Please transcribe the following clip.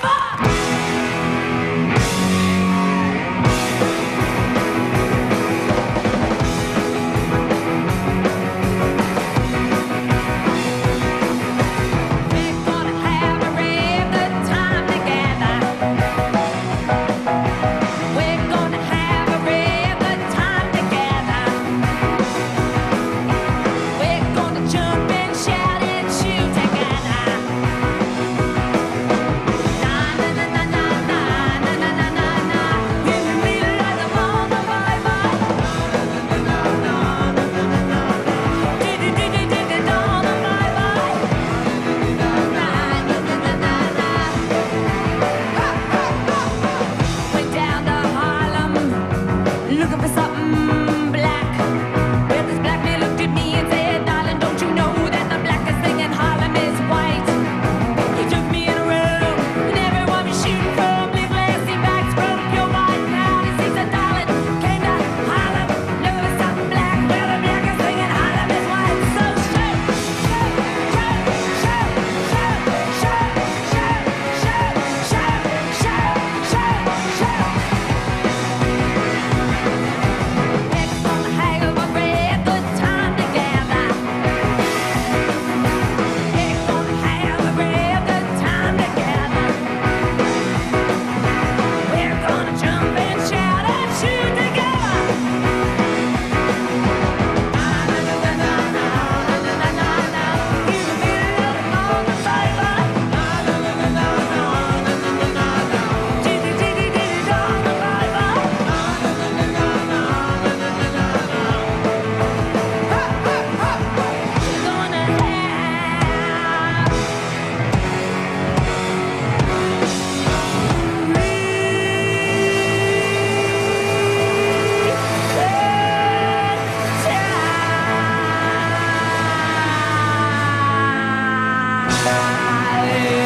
fucking Hey.